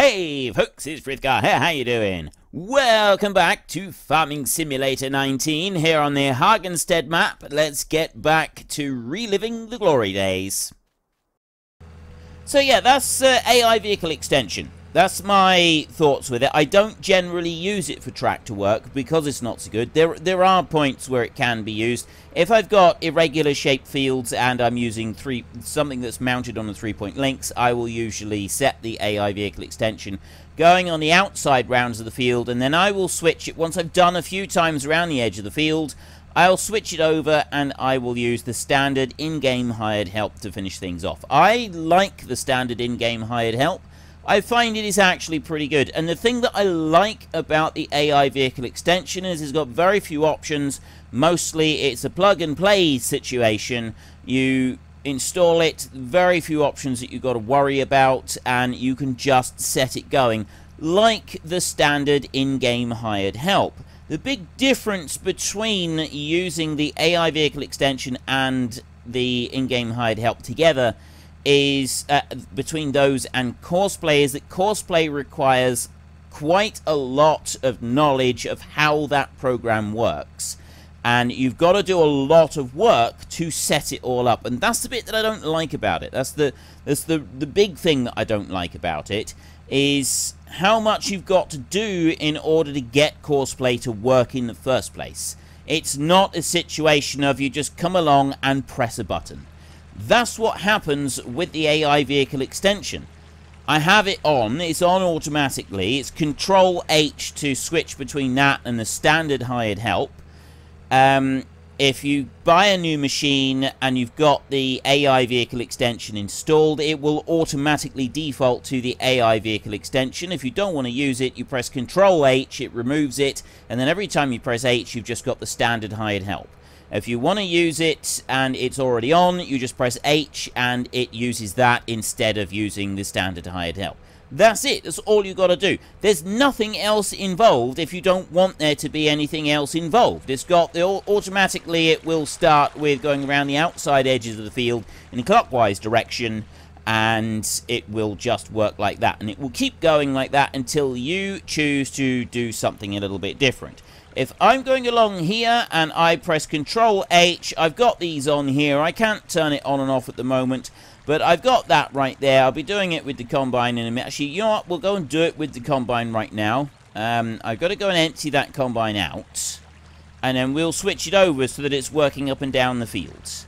Hey folks, it's Frithgar here, how you doing? Welcome back to Farming Simulator 19 here on the Hagenstedt map. Let's get back to reliving the glory days. So yeah, that's uh, AI vehicle extension. That's my thoughts with it. I don't generally use it for tractor work because it's not so good. There, there are points where it can be used. If I've got irregular shaped fields and I'm using three something that's mounted on the three-point links, I will usually set the AI vehicle extension going on the outside rounds of the field, and then I will switch it once I've done a few times around the edge of the field. I'll switch it over and I will use the standard in-game hired help to finish things off. I like the standard in-game hired help I find it is actually pretty good. And the thing that I like about the AI vehicle extension is it's got very few options. Mostly it's a plug and play situation. You install it, very few options that you've got to worry about, and you can just set it going like the standard in-game hired help. The big difference between using the AI vehicle extension and the in-game hired help together is uh, between those and Courseplay is that Courseplay requires quite a lot of knowledge of how that program works. And you've got to do a lot of work to set it all up. And that's the bit that I don't like about it. That's the that's the, the big thing that I don't like about it is how much you've got to do in order to get Courseplay to work in the first place. It's not a situation of you just come along and press a button. That's what happens with the AI vehicle extension. I have it on, it's on automatically, it's control H to switch between that and the standard hired help. Um, if you buy a new machine and you've got the AI vehicle extension installed, it will automatically default to the AI vehicle extension. If you don't want to use it, you press Control H, it removes it, and then every time you press H, you've just got the standard hired help. If you want to use it and it's already on, you just press H and it uses that instead of using the standard hired help. That's it. That's all you got to do. There's nothing else involved if you don't want there to be anything else involved. It's got the automatically it will start with going around the outside edges of the field in a clockwise direction and it will just work like that and it will keep going like that until you choose to do something a little bit different. If I'm going along here and I press Control H, I've got these on here. I can't turn it on and off at the moment, but I've got that right there. I'll be doing it with the Combine in a minute. Actually, you know what? We'll go and do it with the Combine right now. Um, I've got to go and empty that Combine out, and then we'll switch it over so that it's working up and down the fields.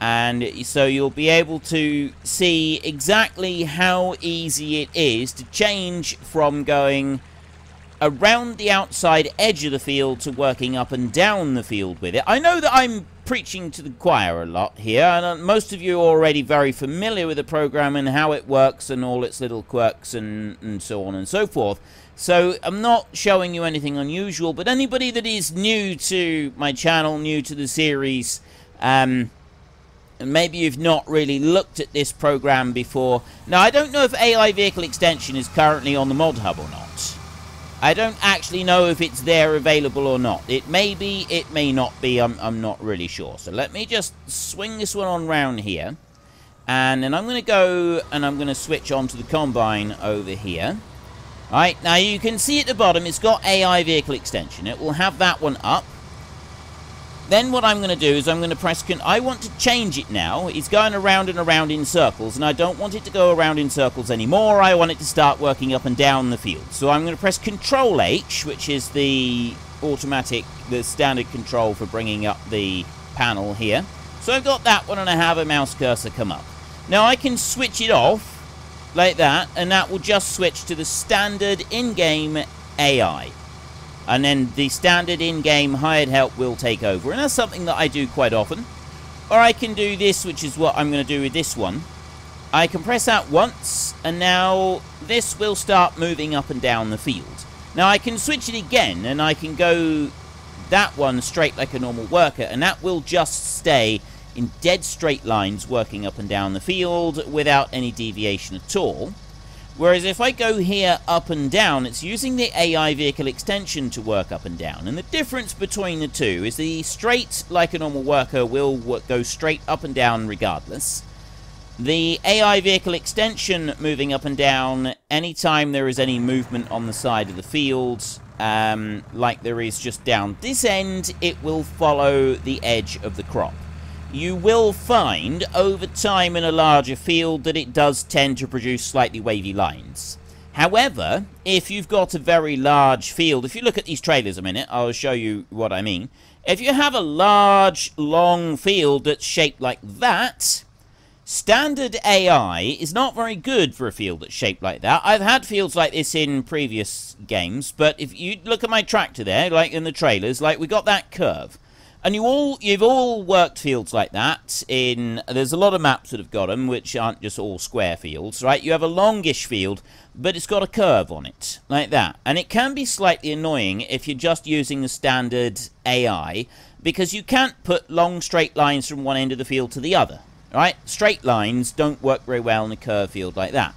And so you'll be able to see exactly how easy it is to change from going around the outside edge of the field to working up and down the field with it. I know that I'm preaching to the choir a lot here, and uh, most of you are already very familiar with the program and how it works and all its little quirks and, and so on and so forth. So I'm not showing you anything unusual, but anybody that is new to my channel, new to the series, um, and maybe you've not really looked at this program before. Now, I don't know if AI Vehicle Extension is currently on the Mod Hub or not. I don't actually know if it's there available or not. It may be, it may not be, I'm, I'm not really sure. So let me just swing this one on round here. And then I'm going to go and I'm going to switch on to the Combine over here. Right, now you can see at the bottom it's got AI vehicle extension. It will have that one up. Then what I'm going to do is I'm going to press... I want to change it now. It's going around and around in circles, and I don't want it to go around in circles anymore. I want it to start working up and down the field. So I'm going to press Control H, which is the automatic, the standard control for bringing up the panel here. So I've got that one, and I have a mouse cursor come up. Now I can switch it off like that, and that will just switch to the standard in-game AI and then the standard in-game hired help will take over. And that's something that I do quite often. Or I can do this, which is what I'm going to do with this one. I can press that once, and now this will start moving up and down the field. Now I can switch it again, and I can go that one straight like a normal worker, and that will just stay in dead straight lines working up and down the field without any deviation at all. Whereas if I go here up and down, it's using the AI vehicle extension to work up and down. And the difference between the two is the straight, like a normal worker, will go straight up and down regardless. The AI vehicle extension moving up and down anytime there is any movement on the side of the field, um, like there is just down this end, it will follow the edge of the crop. You will find over time in a larger field that it does tend to produce slightly wavy lines. However, if you've got a very large field, if you look at these trailers a minute, I'll show you what I mean. If you have a large, long field that's shaped like that, standard AI is not very good for a field that's shaped like that. I've had fields like this in previous games, but if you look at my tractor there, like in the trailers, like we got that curve. And you all, you've all worked fields like that in, there's a lot of maps that have got them, which aren't just all square fields, right? You have a longish field, but it's got a curve on it, like that. And it can be slightly annoying if you're just using the standard AI, because you can't put long straight lines from one end of the field to the other, right? Straight lines don't work very well in a curve field like that.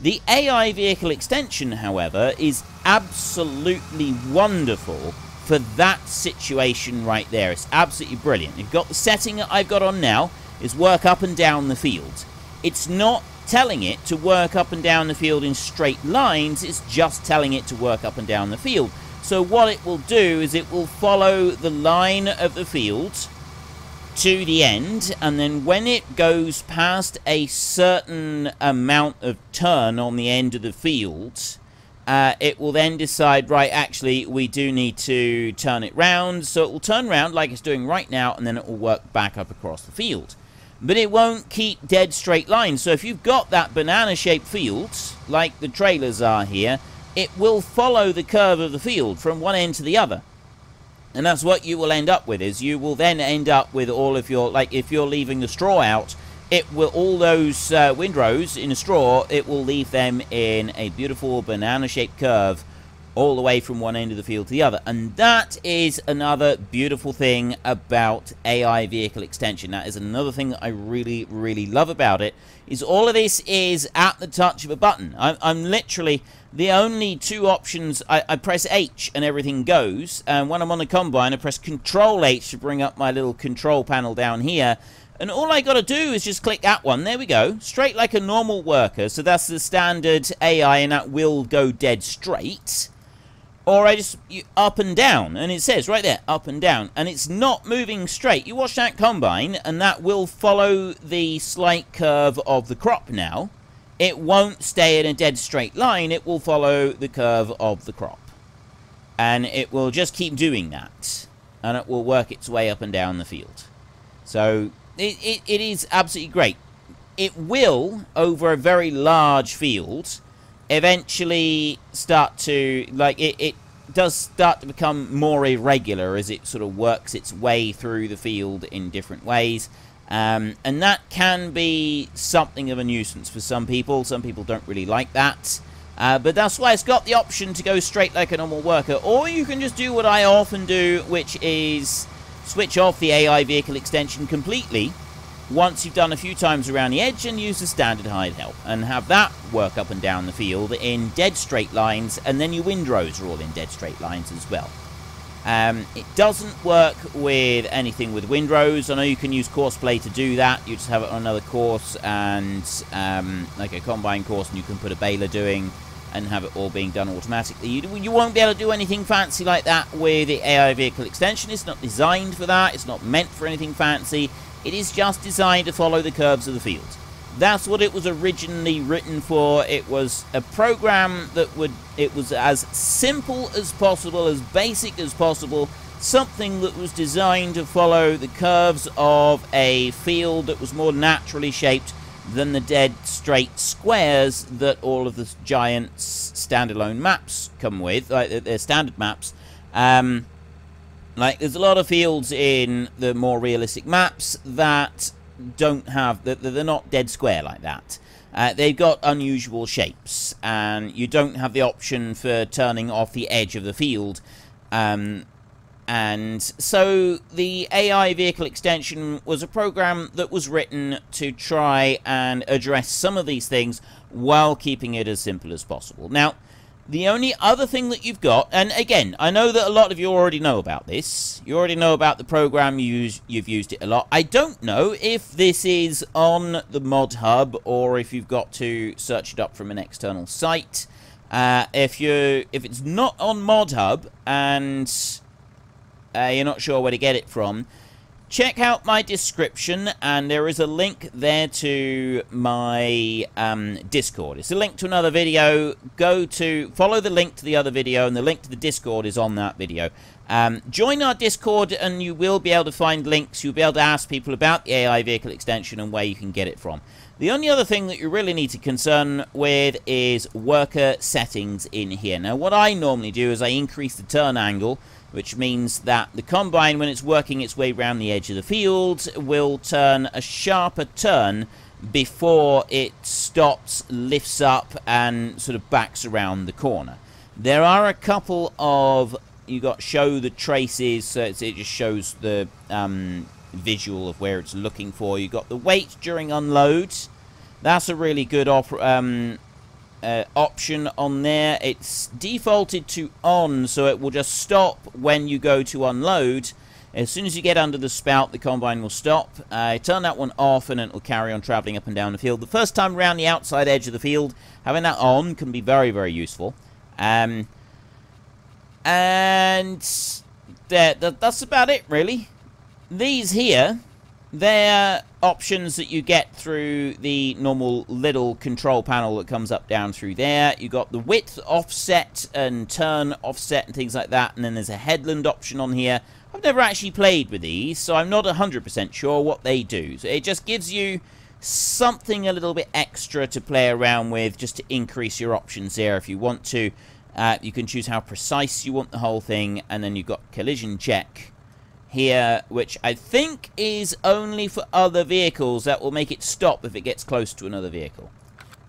The AI vehicle extension, however, is absolutely wonderful for that situation right there. It's absolutely brilliant. You've got the setting that I've got on now is work up and down the field. It's not telling it to work up and down the field in straight lines, it's just telling it to work up and down the field. So what it will do is it will follow the line of the field to the end, and then when it goes past a certain amount of turn on the end of the field, uh, it will then decide, right, actually, we do need to turn it round. So it will turn round like it's doing right now, and then it will work back up across the field. But it won't keep dead straight lines. So if you've got that banana-shaped field, like the trailers are here, it will follow the curve of the field from one end to the other. And that's what you will end up with, is you will then end up with all of your, like, if you're leaving the straw out, it will all those uh, windrows in a straw it will leave them in a beautiful banana shaped curve all the way from one end of the field to the other. And that is another beautiful thing about AI vehicle extension. That is another thing that I really really love about it is all of this is at the touch of a button. I'm, I'm literally the only two options I, I, press H and everything goes and when I'm on the combine I press control H to bring up my little control panel down here and all I got to do is just click that one. There we go. Straight like a normal worker. So that's the standard AI and that will go dead straight. Or I just you, up and down. And it says right there, up and down. And it's not moving straight. You watch that combine and that will follow the slight curve of the crop now. It won't stay in a dead straight line. It will follow the curve of the crop. And it will just keep doing that. And it will work its way up and down the field. So it, it, it is absolutely great. It will, over a very large field, eventually start to, like, it, it does start to become more irregular as it sort of works its way through the field in different ways. Um, and that can be something of a nuisance for some people. Some people don't really like that. Uh, but that's why it's got the option to go straight like a normal worker. Or you can just do what I often do, which is Switch off the AI vehicle extension completely once you've done a few times around the edge and use the standard hide help and have that work up and down the field in dead straight lines and then your windrows are all in dead straight lines as well. Um, it doesn't work with anything with windrows. I know you can use Courseplay to do that. You just have it on another course and um, like a combine course and you can put a baler doing and have it all being done automatically. You, you won't be able to do anything fancy like that with the AI vehicle extension. It's not designed for that. It's not meant for anything fancy. It is just designed to follow the curves of the field. That's what it was originally written for. It was a program that would, it was as simple as possible, as basic as possible, something that was designed to follow the curves of a field that was more naturally shaped than the dead straight squares that all of the giant standalone maps come with, like they're standard maps. Um, like there's a lot of fields in the more realistic maps that don't have that they're not dead square like that. Uh, they've got unusual shapes, and you don't have the option for turning off the edge of the field um, and so the AI vehicle extension was a program that was written to try and address some of these things while keeping it as simple as possible. Now, The only other thing that you've got, and again, I know that a lot of you already know about this. You already know about the program. You use, you've used it a lot. I don't know if this is on the Mod Hub or if you've got to search it up from an external site. Uh, if you if it's not on Mod Hub and uh, you're not sure where to get it from, check out my description and there is a link there to my um, discord. It's a link to another video. Go to follow the link to the other video and the link to the discord is on that video. Um, join our discord and you will be able to find links. You'll be able to ask people about the ai vehicle extension and where you can get it from. The only other thing that you really need to concern with is worker settings in here. Now what i normally do is i increase the turn angle which means that the combine, when it's working its way around the edge of the field, will turn a sharper turn before it stops, lifts up, and sort of backs around the corner. There are a couple of you got show the traces, so it just shows the um, visual of where it's looking for. You got the weight during unload. That's a really good um, uh, option on there. It's defaulted to on, so it will just stop when you go to unload. As soon as you get under the spout, the combine will stop. Uh, turn that one off, and it will carry on traveling up and down the field. The first time around the outside edge of the field, having that on can be very, very useful. Um, and that, that's about it, really. These here they're options that you get through the normal little control panel that comes up down through there. You've got the width offset and turn offset and things like that. And then there's a headland option on here. I've never actually played with these, so I'm not 100% sure what they do. So it just gives you something a little bit extra to play around with just to increase your options there if you want to. Uh, you can choose how precise you want the whole thing, and then you've got collision check here, which I think is only for other vehicles that will make it stop if it gets close to another vehicle.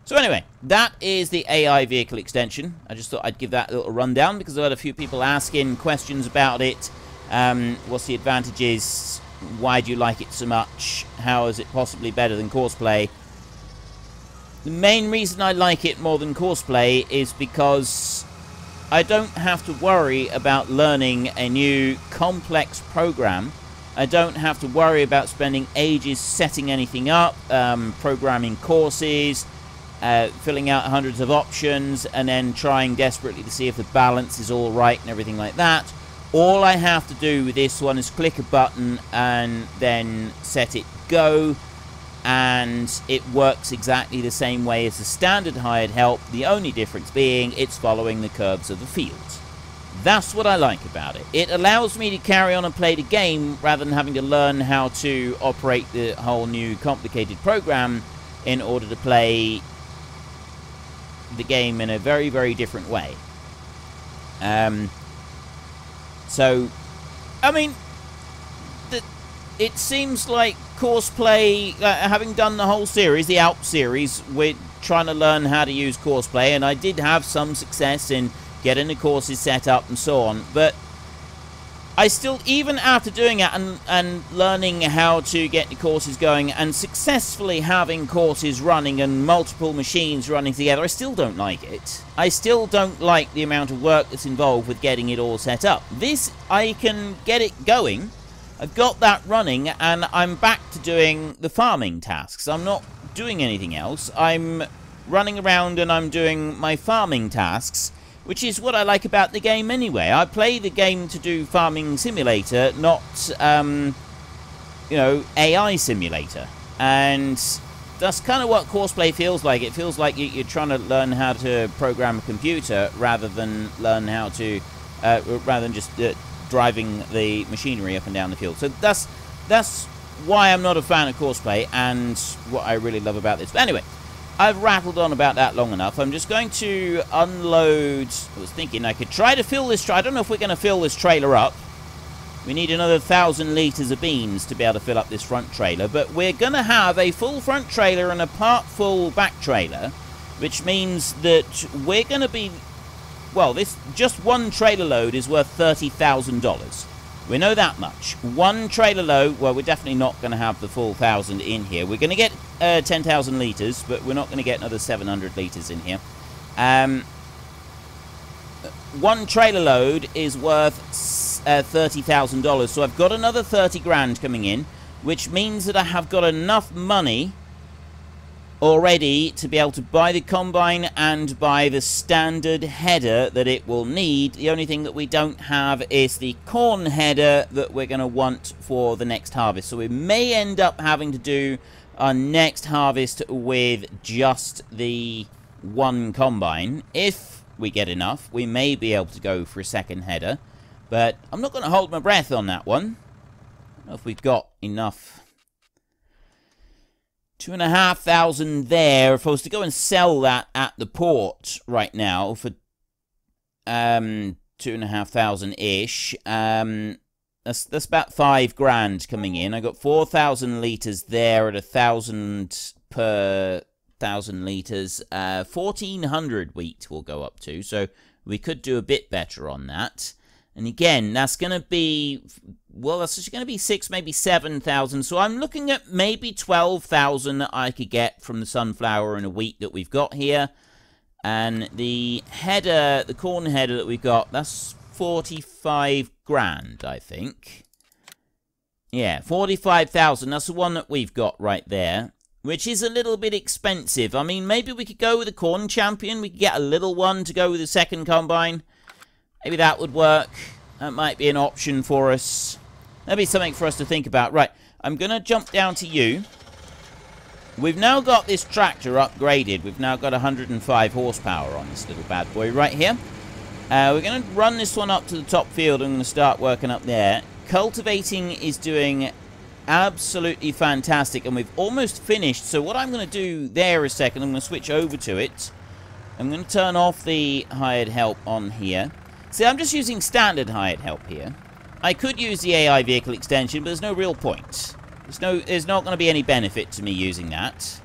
So anyway, that is the AI vehicle extension. I just thought I'd give that a little rundown because I've had a few people asking questions about it. Um, what's the advantages? Why do you like it so much? How is it possibly better than Courseplay? The main reason I like it more than Courseplay is because I don't have to worry about learning a new complex program. I don't have to worry about spending ages setting anything up, um, programming courses, uh, filling out hundreds of options, and then trying desperately to see if the balance is all right and everything like that. All I have to do with this one is click a button and then set it go and it works exactly the same way as the standard hired help, the only difference being it's following the curves of the field. That's what I like about it. It allows me to carry on and play the game rather than having to learn how to operate the whole new complicated program in order to play the game in a very, very different way. Um, so, I mean, the, it seems like Courseplay, uh, having done the whole series, the Alp series, we're trying to learn how to use Courseplay, and I did have some success in getting the courses set up and so on, but I still, even after doing it and, and learning how to get the courses going and successfully having courses running and multiple machines running together, I still don't like it. I still don't like the amount of work that's involved with getting it all set up. This, I can get it going, I've got that running, and I'm back to doing the farming tasks. I'm not doing anything else. I'm running around and I'm doing my farming tasks, which is what I like about the game anyway. I play the game to do farming simulator, not, um, you know, AI simulator. And that's kind of what Courseplay feels like. It feels like you're trying to learn how to program a computer rather than learn how to, uh, rather than just uh, driving the machinery up and down the field. So that's that's why I'm not a fan of Courseplay and what I really love about this. But anyway, I've rattled on about that long enough. I'm just going to unload... I was thinking I could try to fill this... I don't know if we're going to fill this trailer up. We need another thousand litres of beans to be able to fill up this front trailer. But we're going to have a full front trailer and a part full back trailer. Which means that we're going to be well, this just one trailer load is worth $30,000. We know that much. One trailer load, well, we're definitely not going to have the full 1,000 in here. We're going to get uh, 10,000 litres, but we're not going to get another 700 litres in here. Um, one trailer load is worth uh, $30,000. So I've got another 30 grand coming in, which means that I have got enough money already to be able to buy the combine and buy the standard header that it will need. The only thing that we don't have is the corn header that we're going to want for the next harvest. So we may end up having to do our next harvest with just the one combine. If we get enough, we may be able to go for a second header. But I'm not going to hold my breath on that one. if we've got enough Two and a half thousand there. If I was to go and sell that at the port right now for um two and a half thousand ish, um that's that's about five grand coming in. I got four thousand liters there at a thousand per thousand liters. Uh, fourteen hundred wheat will go up to, so we could do a bit better on that. And again, that's going to be, well, that's going to be six, maybe 7,000. So I'm looking at maybe 12,000 that I could get from the sunflower and a wheat that we've got here. And the header, the corn header that we've got, that's 45 grand, I think. Yeah, 45,000. That's the one that we've got right there. Which is a little bit expensive. I mean, maybe we could go with a corn champion. We could get a little one to go with the second combine. Maybe that would work. That might be an option for us. That'd be something for us to think about. Right, I'm going to jump down to you. We've now got this tractor upgraded. We've now got 105 horsepower on this little bad boy right here. Uh, we're going to run this one up to the top field. I'm going to start working up there. Cultivating is doing absolutely fantastic, and we've almost finished. So what I'm going to do there a second, I'm going to switch over to it. I'm going to turn off the hired help on here. See, I'm just using standard hired help here. I could use the AI vehicle extension, but there's no real point. There's no, there's not going to be any benefit to me using that.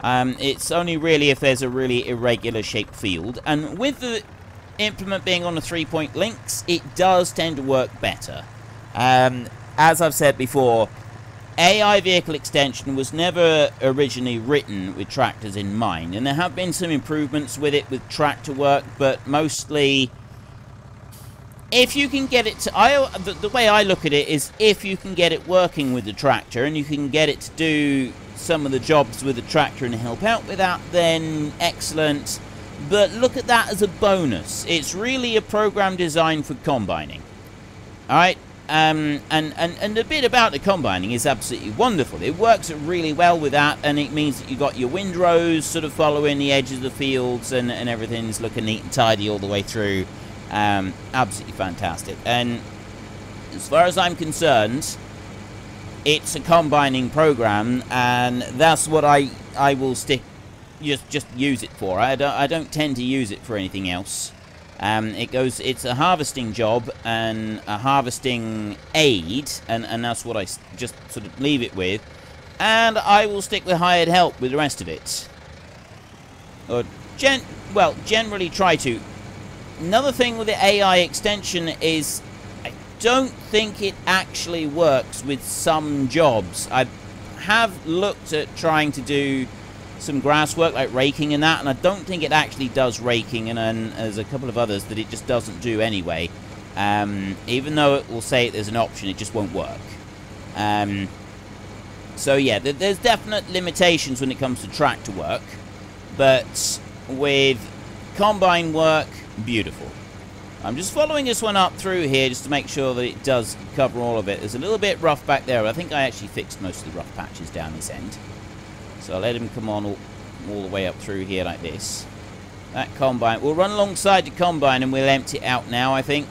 Um, it's only really if there's a really irregular shaped field. And with the implement being on the three-point links, it does tend to work better. Um, as I've said before, AI vehicle extension was never originally written with tractors in mind. And there have been some improvements with it with tractor work, but mostly if you can get it to I the, the, way I look at it is if you can get it working with the tractor and you can get it to do some of the jobs with the tractor and help out with that then excellent but look at that as a bonus it's really a program designed for combining all right um, and, and, and a bit about the combining is absolutely wonderful. It works really well with that, and it means that you've got your windrows sort of following the edge of the fields, and, and everything's looking neat and tidy all the way through. Um, absolutely fantastic. And as far as I'm concerned, it's a combining program, and that's what I I will stick just just use it for. I don't I don't tend to use it for anything else. Um, it goes. It's a harvesting job and a harvesting aid, and and that's what I just sort of leave it with. And I will stick with hired help with the rest of it. Or gen well, generally try to. Another thing with the AI extension is I don't think it actually works with some jobs. I have looked at trying to do some grass work like raking and that, and I don't think it actually does raking, and, and there's a couple of others that it just doesn't do anyway. Um, even though it will say there's an option, it just won't work. Um, so yeah, th there's definite limitations when it comes to tractor work, but with combine work, beautiful. I'm just following this one up through here just to make sure that it does cover all of it. There's a little bit rough back there. I think I actually fixed most of the rough patches down this end. So I'll let him come on all, all the way up through here like this. That combine. We'll run alongside the combine and we'll empty it out now, I think.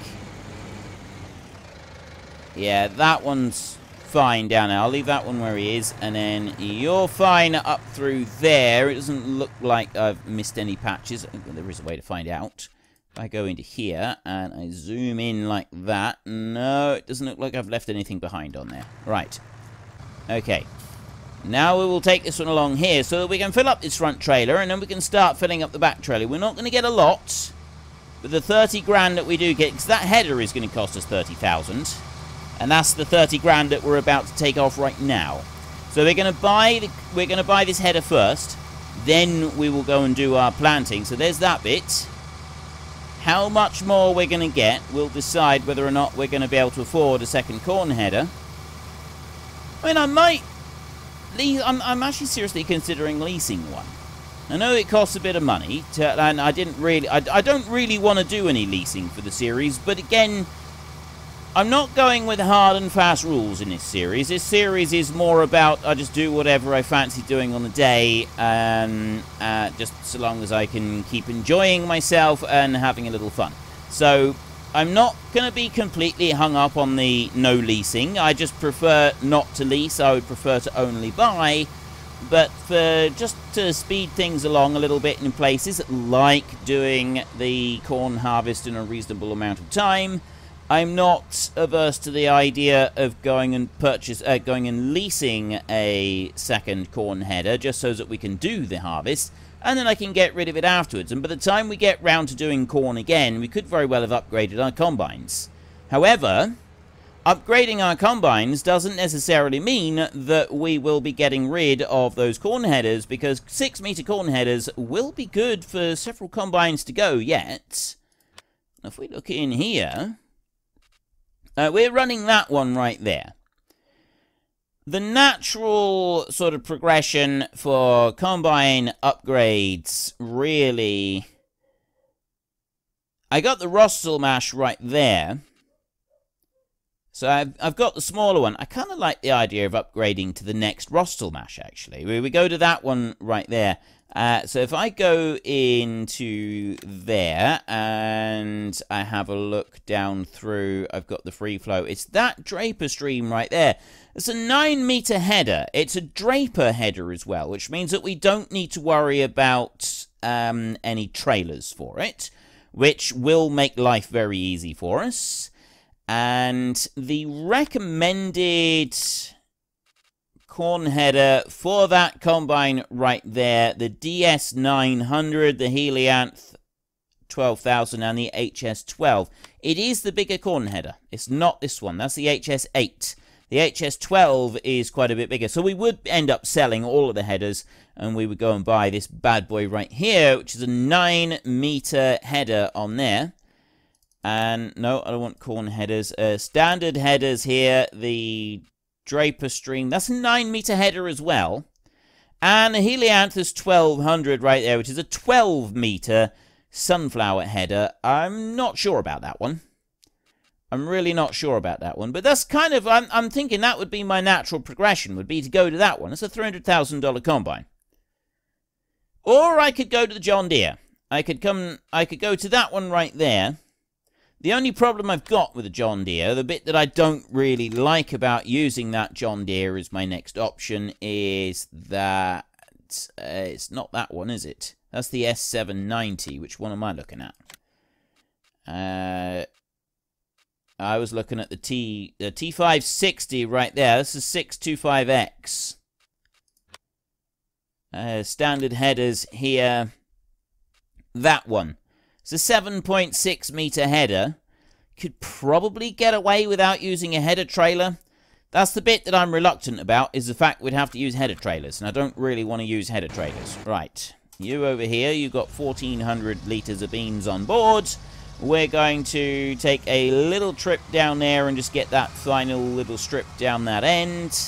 Yeah, that one's fine down there. I'll leave that one where he is. And then you're fine up through there. It doesn't look like I've missed any patches. There is a way to find out. If I go into here and I zoom in like that. No, it doesn't look like I've left anything behind on there. Right. Okay. Now we will take this one along here so that we can fill up this front trailer and then we can start filling up the back trailer. We're not going to get a lot, but the 30 grand that we do get, because that header is going to cost us 30,000. And that's the 30 grand that we're about to take off right now. So we're going to buy the, we're going to buy this header first. Then we will go and do our planting. So there's that bit. How much more we're going to get will decide whether or not we're going to be able to afford a second corn header. I mean, I might... I'm, I'm actually seriously considering leasing one. I know it costs a bit of money, to, and I didn't really... I, I don't really want to do any leasing for the series, but again... I'm not going with hard and fast rules in this series. This series is more about I just do whatever I fancy doing on the day, and uh, just so long as I can keep enjoying myself and having a little fun. So I'm not going to be completely hung up on the no leasing. I just prefer not to lease. I would prefer to only buy. But for just to speed things along a little bit in places, like doing the corn harvest in a reasonable amount of time, I'm not averse to the idea of going and purchase, uh, going and leasing a second corn header just so that we can do the harvest, and then I can get rid of it afterwards. And by the time we get round to doing corn again, we could very well have upgraded our combines. However, upgrading our combines doesn't necessarily mean that we will be getting rid of those corn headers, because 6 meter corn headers will be good for several combines to go yet. If we look in here uh, we're running that one right there. The natural sort of progression for Combine upgrades really... I got the Rostselmash right there. So I've, I've got the smaller one. I kind of like the idea of upgrading to the next Rostselmash, actually. We, we go to that one right there. Uh, so if I go into there and I have a look down through, I've got the free flow. It's that Draper stream right there. It's a 9 meter header. It's a Draper header as well, which means that we don't need to worry about um, any trailers for it, which will make life very easy for us. And the recommended corn header for that combine right there. The DS900, the Helianthus 12,000 and the HS12. It is the bigger corn header. It's not this one. That's the HS8. The HS12 is quite a bit bigger. So we would end up selling all of the headers and we would go and buy this bad boy right here, which is a 9 meter header on there. And no, I don't want corn headers. Uh, standard headers here. The Draper Stream. That's a 9 meter header as well. And a Helianthus 1200 right there, which is a 12 meter sunflower header. I'm not sure about that one. I'm really not sure about that one. But that's kind of, I'm, I'm thinking that would be my natural progression, would be to go to that one. It's a $300,000 combine. Or I could go to the John Deere. I could come, I could go to that one right there. The only problem I've got with the John Deere, the bit that I don't really like about using that John Deere as my next option, is that uh, it's not that one, is it? That's the S790. Which one am I looking at? Uh, I was looking at the T the T560 right there. This is 625X. Uh, standard headers here. That one. A 7.6 meter header. Could probably get away without using a header trailer. That's the bit that I'm reluctant about, is the fact we'd have to use header trailers, and I don't really want to use header trailers. Right, you over here, you've got 1,400 litres of beans on board. We're going to take a little trip down there and just get that final little strip down that end.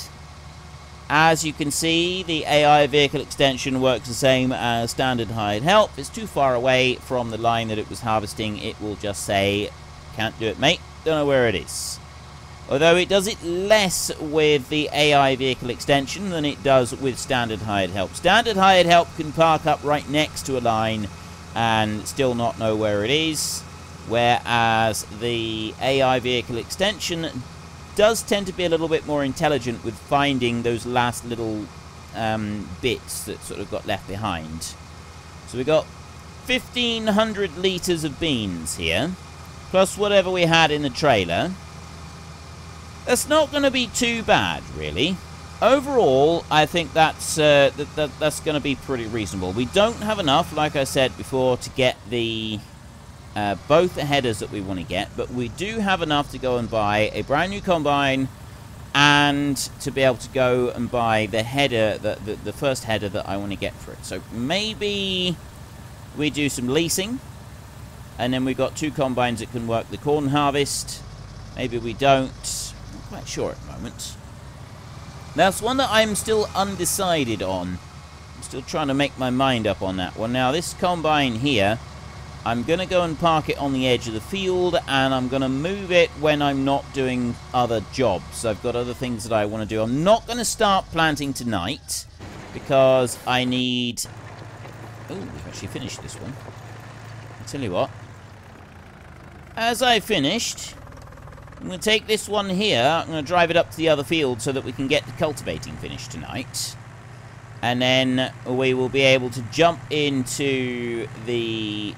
As you can see, the AI vehicle extension works the same as standard hide help. It's too far away from the line that it was harvesting. It will just say, can't do it, mate. Don't know where it is. Although it does it less with the AI vehicle extension than it does with standard hired help. Standard hired help can park up right next to a line and still not know where it is. Whereas the AI vehicle extension does tend to be a little bit more intelligent with finding those last little um, bits that sort of got left behind. So we got 1,500 litres of beans here, plus whatever we had in the trailer. That's not going to be too bad, really. Overall, I think that's uh, that, that, that's going to be pretty reasonable. We don't have enough, like I said before, to get the uh, both the headers that we want to get, but we do have enough to go and buy a brand new combine and to be able to go and buy the header, the, the, the first header that I want to get for it. So maybe we do some leasing. And then we've got two combines that can work the corn harvest. Maybe we don't. I'm not quite sure at the moment. That's one that I'm still undecided on. I'm still trying to make my mind up on that one. Now, this combine here, I'm going to go and park it on the edge of the field, and I'm going to move it when I'm not doing other jobs. I've got other things that I want to do. I'm not going to start planting tonight, because I need... Oh, we've actually finished this one. I'll tell you what. As I finished, I'm going to take this one here. I'm going to drive it up to the other field so that we can get the cultivating finished tonight. And then we will be able to jump into the...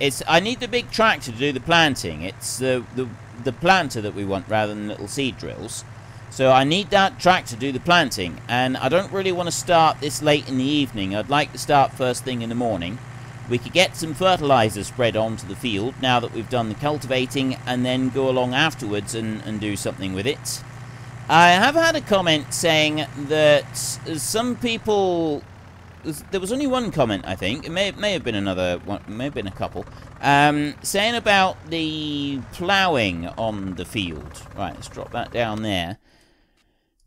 It's. I need the big tractor to do the planting. It's the, the, the planter that we want rather than little seed drills. So I need that tractor to do the planting. And I don't really want to start this late in the evening. I'd like to start first thing in the morning. We could get some fertilizer spread onto the field now that we've done the cultivating and then go along afterwards and, and do something with it. I have had a comment saying that some people... There was only one comment, I think. It may, may have been another one, may have been a couple. Um, saying about the ploughing on the field. Right, let's drop that down there.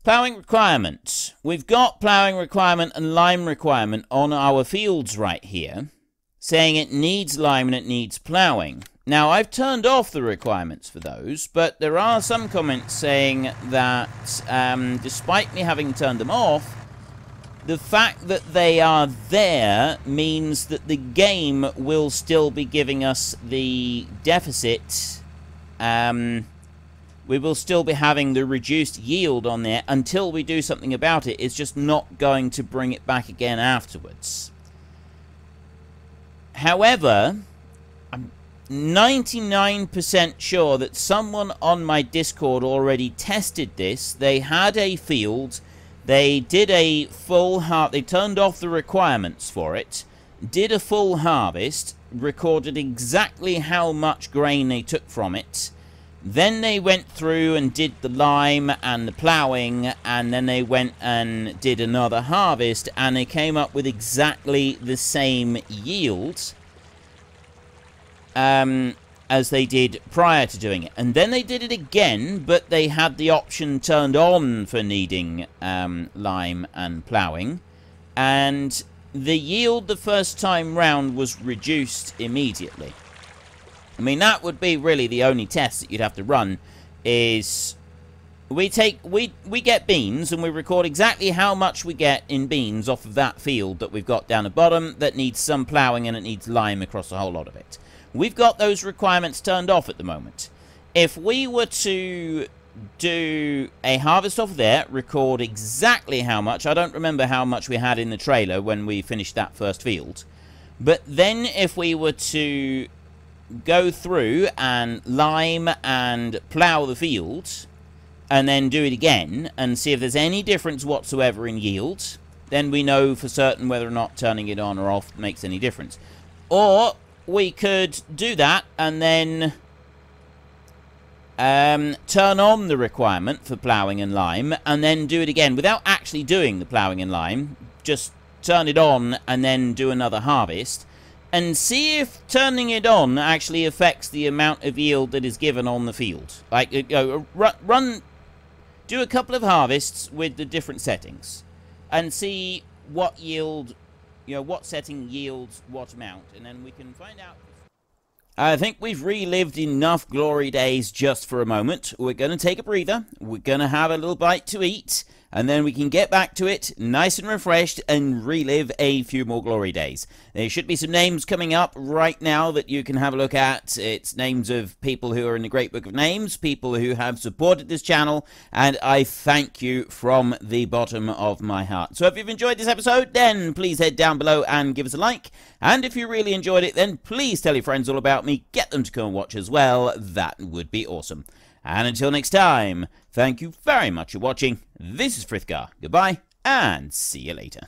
Ploughing requirements. We've got ploughing requirement and lime requirement on our fields right here saying it needs lime and it needs ploughing. Now, I've turned off the requirements for those, but there are some comments saying that um, despite me having turned them off, the fact that they are there means that the game will still be giving us the deficit. Um, we will still be having the reduced yield on there until we do something about it. It's just not going to bring it back again afterwards. However, I'm 99% sure that someone on my Discord already tested this. They had a field, they did a full har- they turned off the requirements for it, did a full harvest, recorded exactly how much grain they took from it, then they went through and did the lime and the ploughing, and then they went and did another harvest, and they came up with exactly the same yield. Um, as they did prior to doing it. And then they did it again, but they had the option turned on for needing um, lime and ploughing. And the yield the first time round was reduced immediately. I mean, that would be really the only test that you'd have to run is we take we we get beans and we record exactly how much we get in beans off of that field that we've got down the bottom that needs some ploughing and it needs lime across a whole lot of it. We've got those requirements turned off at the moment. If we were to do a harvest off there, record exactly how much, I don't remember how much we had in the trailer when we finished that first field, but then if we were to go through and lime and plough the fields and then do it again and see if there's any difference whatsoever in yield, then we know for certain whether or not turning it on or off makes any difference. Or we could do that and then um, turn on the requirement for ploughing and lime and then do it again without actually doing the ploughing and lime. Just turn it on and then do another harvest and see if turning it on actually affects the amount of yield that is given on the field. Like, uh, run, run, do a couple of harvests with the different settings, and see what yield, you know, what setting yields what amount, and then we can find out. I think we've relived enough glory days just for a moment. We're going to take a breather. We're going to have a little bite to eat and then we can get back to it nice and refreshed and relive a few more glory days. There should be some names coming up right now that you can have a look at. It's names of people who are in the Great Book of Names, people who have supported this channel, and I thank you from the bottom of my heart. So if you've enjoyed this episode, then please head down below and give us a like. And if you really enjoyed it, then please tell your friends all about me. Get them to come and watch as well. That would be awesome. And until next time, thank you very much for watching. This is Frithgar. Goodbye, and see you later.